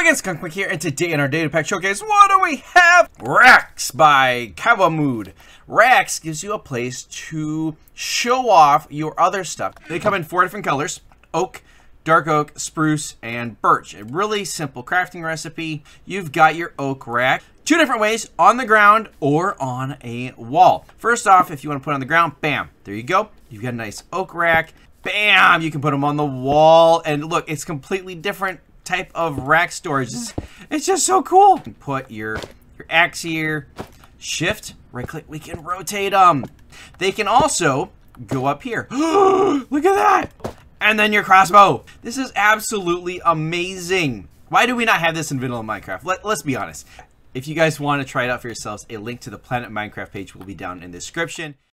again, Skunkmunkee here, and today in our data pack showcase, what do we have? Racks by Kawamood. Racks gives you a place to show off your other stuff. They come in four different colors, oak, dark oak, spruce, and birch. A really simple crafting recipe. You've got your oak rack. Two different ways, on the ground or on a wall. First off, if you want to put on the ground, bam, there you go. You've got a nice oak rack. Bam! You can put them on the wall. And look, it's completely different type of rack storage. It's, it's just so cool. Put your, your axe here. Shift, right click, we can rotate them. They can also go up here. Look at that! And then your crossbow. This is absolutely amazing. Why do we not have this in vanilla Minecraft? Let, let's be honest. If you guys want to try it out for yourselves, a link to the Planet Minecraft page will be down in the description.